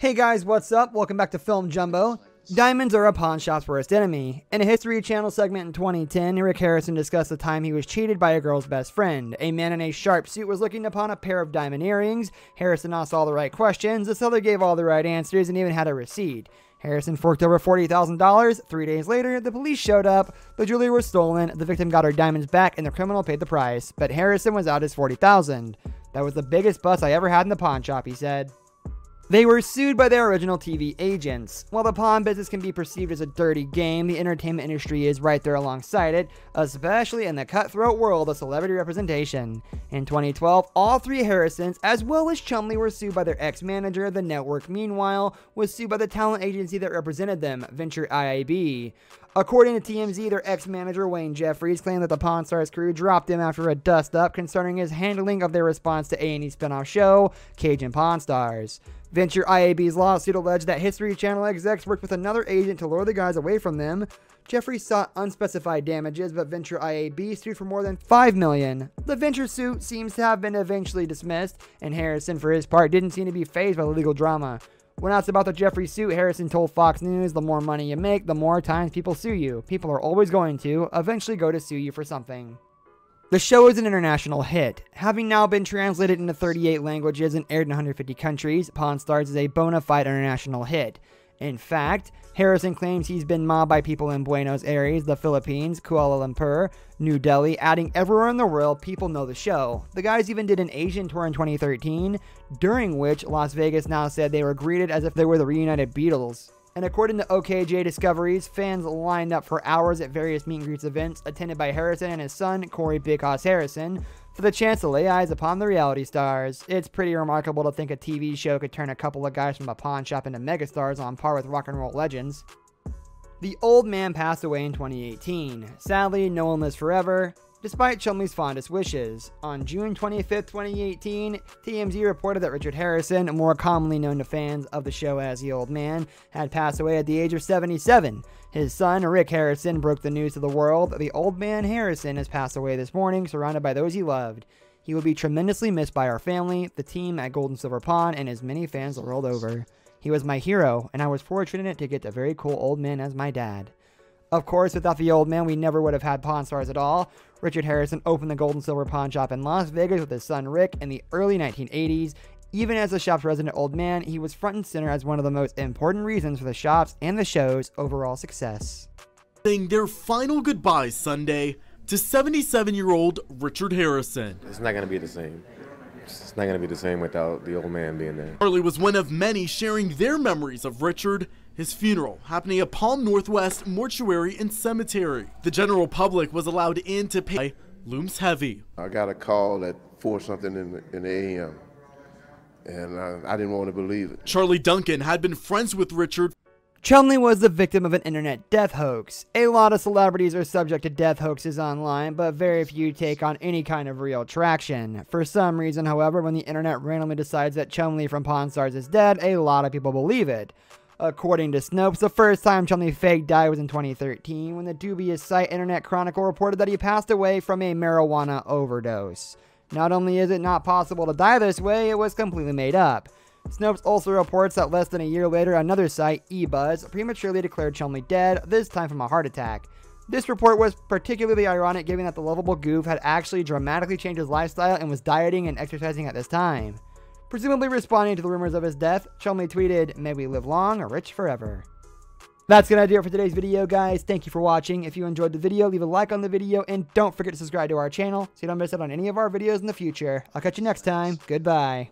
Hey guys, what's up? Welcome back to Film Jumbo. Diamonds are a pawn shop's worst enemy. In a History Channel segment in 2010, Rick Harrison discussed the time he was cheated by a girl's best friend. A man in a sharp suit was looking upon a pair of diamond earrings. Harrison asked all the right questions, the seller gave all the right answers, and even had a receipt. Harrison forked over $40,000. Three days later, the police showed up. The jewelry was stolen. The victim got her diamonds back, and the criminal paid the price. But Harrison was out his 40,000. That was the biggest bust I ever had in the pawn shop, he said. They were sued by their original TV agents. While the pawn business can be perceived as a dirty game, the entertainment industry is right there alongside it, especially in the cutthroat world of celebrity representation. In 2012, all three Harrisons, as well as Chumlee, were sued by their ex manager. The network, meanwhile, was sued by the talent agency that represented them, Venture IAB. According to TMZ, their ex-manager Wayne Jeffries claimed that the Pawn Stars crew dropped him after a dust-up concerning his handling of their response to A&E spinoff show, Cajun Pawn Stars. Venture IAB's lawsuit alleged that History Channel execs worked with another agent to lure the guys away from them. Jeffrey sought unspecified damages, but Venture IAB sued for more than 5 million. The Venture suit seems to have been eventually dismissed, and Harrison, for his part, didn't seem to be phased by the legal drama. When asked about the Jeffrey suit, Harrison told Fox News, the more money you make, the more times people sue you. People are always going to eventually go to sue you for something. The show is an international hit. Having now been translated into 38 languages and aired in 150 countries, Pawn Stars is a bona fide international hit. In fact, Harrison claims he's been mobbed by people in Buenos Aires, the Philippines, Kuala Lumpur, New Delhi, adding everywhere in the world people know the show. The guys even did an Asian tour in 2013, during which Las Vegas now said they were greeted as if they were the reunited Beatles. And according to OKJ Discoveries, fans lined up for hours at various meet and greets events attended by Harrison and his son, Corey Big Harrison, for the chance to lay eyes upon the reality stars. It's pretty remarkable to think a TV show could turn a couple of guys from a pawn shop into megastars on par with rock and roll legends. The old man passed away in 2018. Sadly, no one lives forever despite Chumlee's fondest wishes. On June 25, 2018, TMZ reported that Richard Harrison, more commonly known to fans of the show as the Old Man, had passed away at the age of 77. His son, Rick Harrison, broke the news to the world. that The Old Man Harrison has passed away this morning, surrounded by those he loved. He will be tremendously missed by our family, the team at Gold and Silver Pawn, and as many fans the world over. He was my hero, and I was fortunate to get a very cool old man as my dad. Of course, without the old man, we never would have had Pawn Stars at all. Richard Harrison opened the Gold and Silver Pawn Shop in Las Vegas with his son Rick in the early 1980s. Even as the shop's resident old man, he was front and center as one of the most important reasons for the shop's and the show's overall success. Saying their final goodbyes Sunday to 77 year old Richard Harrison. It's not going to be the same. It's not going to be the same without the old man being there. Harley was one of many sharing their memories of Richard his funeral happening at Palm Northwest Mortuary and Cemetery. The general public was allowed in to pay looms heavy. I got a call at 4 something in the, in the AM, and I, I didn't want to believe it. Charlie Duncan had been friends with Richard Chumlee was the victim of an internet death hoax. A lot of celebrities are subject to death hoaxes online, but very few take on any kind of real traction. For some reason, however, when the internet randomly decides that Chumlee from Pawn Stars is dead, a lot of people believe it. According to Snopes, the first time Chumlee Fake died was in 2013 when the dubious site Internet Chronicle reported that he passed away from a marijuana overdose. Not only is it not possible to die this way, it was completely made up. Snopes also reports that less than a year later, another site, eBuzz, prematurely declared Chumlee dead, this time from a heart attack. This report was particularly ironic given that the lovable goof had actually dramatically changed his lifestyle and was dieting and exercising at this time. Presumably responding to the rumors of his death, Chumlee tweeted, May we live long or rich forever. That's to do it for today's video, guys. Thank you for watching. If you enjoyed the video, leave a like on the video, and don't forget to subscribe to our channel so you don't miss out on any of our videos in the future. I'll catch you next time. Goodbye.